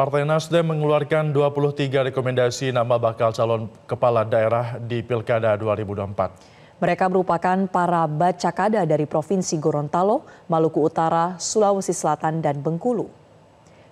Partai Nasdem mengeluarkan 23 rekomendasi nama bakal calon kepala daerah di Pilkada 2024. Mereka merupakan para bacakada dari Provinsi Gorontalo, Maluku Utara, Sulawesi Selatan, dan Bengkulu.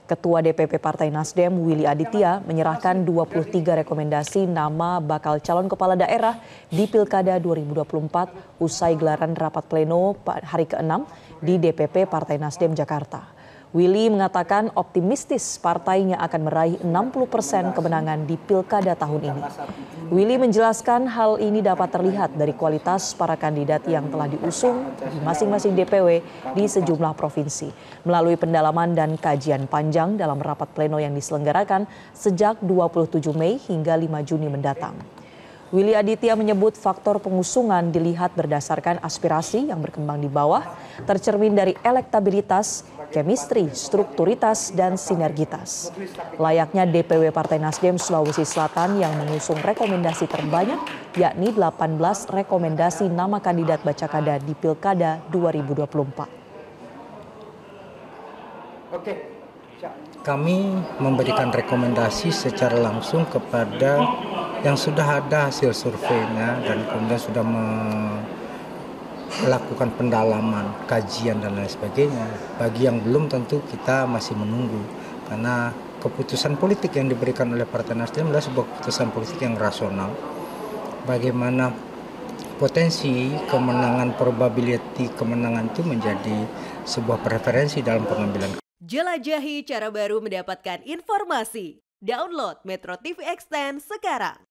Ketua DPP Partai Nasdem Willy Aditya menyerahkan 23 rekomendasi nama bakal calon kepala daerah di Pilkada 2024 usai gelaran rapat pleno hari ke-6 di DPP Partai Nasdem Jakarta. Willy mengatakan optimistis partainya akan meraih 60 persen kemenangan di pilkada tahun ini. Willy menjelaskan hal ini dapat terlihat dari kualitas para kandidat yang telah diusung di masing-masing DPW di sejumlah provinsi melalui pendalaman dan kajian panjang dalam rapat pleno yang diselenggarakan sejak 27 Mei hingga 5 Juni mendatang. Willy Aditya menyebut faktor pengusungan dilihat berdasarkan aspirasi yang berkembang di bawah, tercermin dari elektabilitas, kemistri, strukturitas, dan sinergitas. Layaknya DPW Partai Nasdem Sulawesi Selatan yang mengusung rekomendasi terbanyak, yakni 18 rekomendasi nama kandidat Bacakada di Pilkada 2024. Kami memberikan rekomendasi secara langsung kepada yang sudah ada hasil surveinya dan kemudian sudah melakukan pendalaman, kajian dan lain sebagainya. Bagi yang belum tentu kita masih menunggu karena keputusan politik yang diberikan oleh Partai Nasdem adalah sebuah keputusan politik yang rasional. Bagaimana potensi kemenangan probability kemenangan itu menjadi sebuah preferensi dalam pengambilan. Jelajahi cara baru mendapatkan informasi. Download Metro TV Extend sekarang.